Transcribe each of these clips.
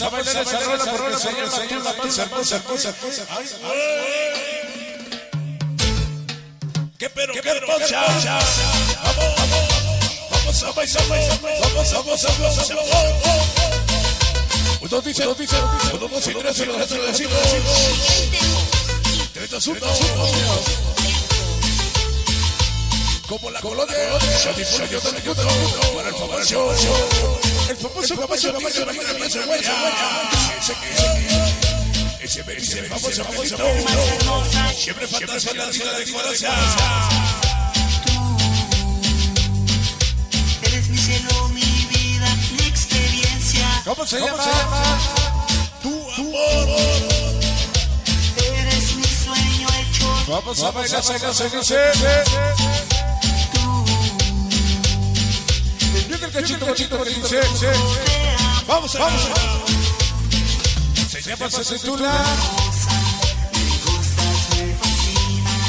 a bailar esa rola porque se llama tú la. Ay, ¿Qué pero, qué hermosa? Vamos, vamos, vamos a bailar, vamos, vamos, vamos, vamos. Uno dice, uno dice, uno, dos y tres, uno, dos y tres, dos, uno. Como la colonia, yo disfruto, yo te para el famoso, el famoso, famoso, famoso, siempre la de corazón. Eres mi cielo, mi vida, mi experiencia. ¿Cómo se llama? Tu Eres mi sueño hecho. Vamos a bailar dice. Mira el cachito, cachito que dice. Vamos, vamos. Se llama fascinas.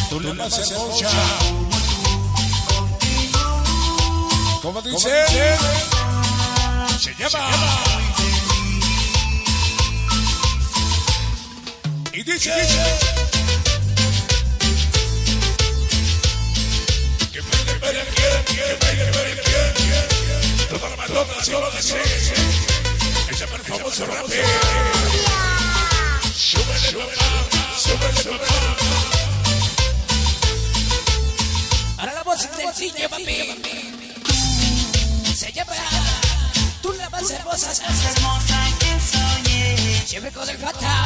Tú la más hermosa. ¿Cómo dice? Se llama. Y dice. Quiere. Toda la madonna se va a decir. Ese es el famoso rapero. Súbele, mamá, súbele, mamá. Ahora la voz sencilla, papi. Se llama Tú la más hermosa. Más hermosa que soñé. Siempre con el fata.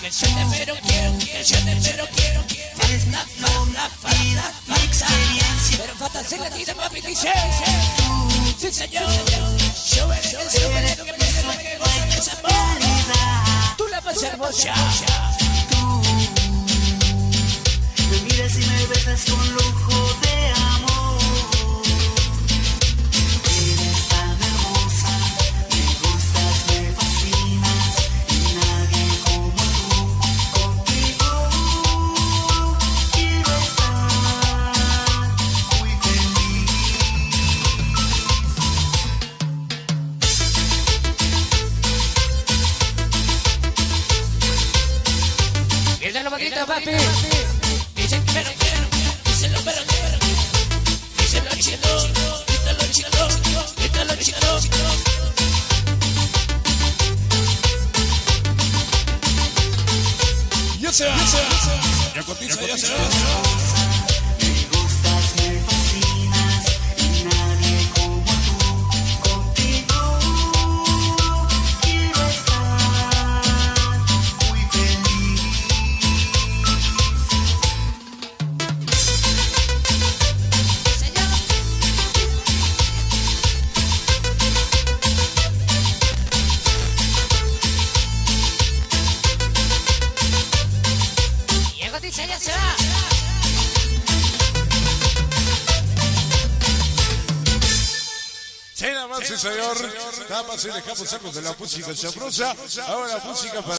Que yo te pero quiero, que yo te pero quiero, quiero. Eres mi fa, mi la fa, vida, la mi experiencia. Pero fata se la dice, papi, dice. Sí, señor. Yo goza de hecho sabor. realidad. Tú la más hermosa. Me miras y me besas con lujo Papi. Dice, pero quiero. Díselo, pero quiero. Díselo. Díselo, chilo. Díselo, chilo. Ya se va, ya cotiza, ya se va. Más, sí, señor. Nada más y dejamos algo de la música sabrosa. Ahora música para.